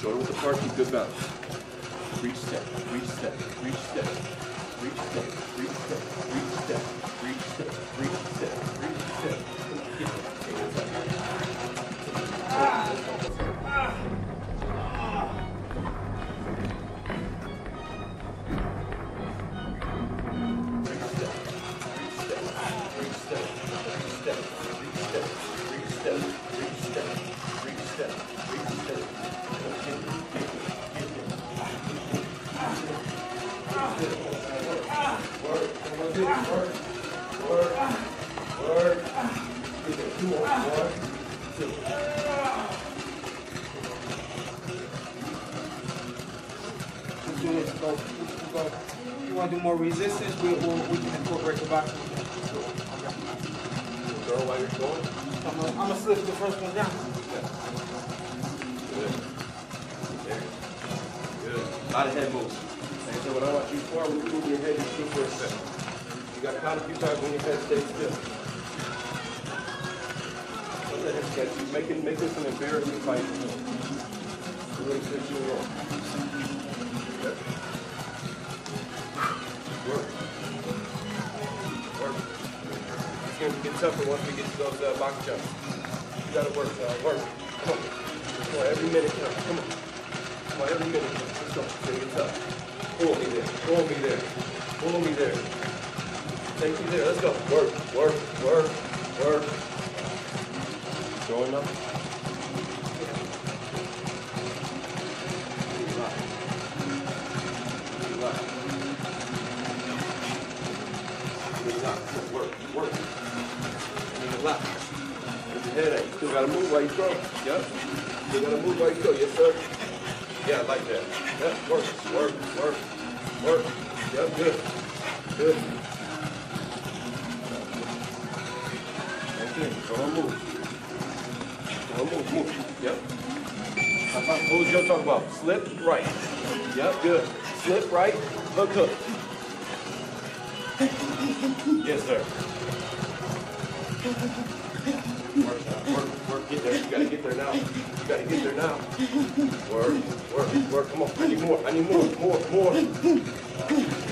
car, keep good balance. Reach step, reach step, reach step, reach step, reach step, reach step, reach step, You want to do more resistance? We, we'll, we can incorporate the box. Girl, while you're going, I'm gonna, I'm gonna slip the first one down. Good. There. Good. A lot of head moves. Like I when I watch you forward, you move your head just shoot for a second. You got to count a few times when your head stays still. Don't let him catch you. Make, it, make this an embarrassing fight for him. Really push you. Good. Work. Work. It's going to get tougher once we get to those uh, box jumps. You gotta work, uh, work. Come on. Come on, every minute counts. Come on. Come on, every minute counts. Let's gonna get tough. Pull me there. Pull me there. Pull me there. Take me there. Let's go. Work, work, work, work. Going up. Work, work. Relax. There's your headache. Still gotta move while you throw. Yep. Still gotta move while you throw. Yes, sir. Yeah, I like that. Yep. Work, work, work, work. Yep, good. Good. Okay, go on, move. On, move, move. Yep. What was Joe talking about? Slip right. Yep, good. Slip right, hook, hook. Yes, sir. Work. You gotta get there now. You gotta get there now. Work, work, work. Come on. I need more. I need more, more, more.